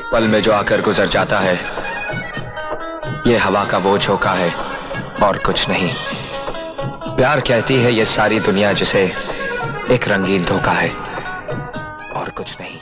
एक पल में जो आकर गुजर जाता है, ये हवा का वो झोंका है और कुछ नहीं। प्यार कहती है ये सारी दुनिया जिसे एक रंगीन धोखा है और कुछ नहीं।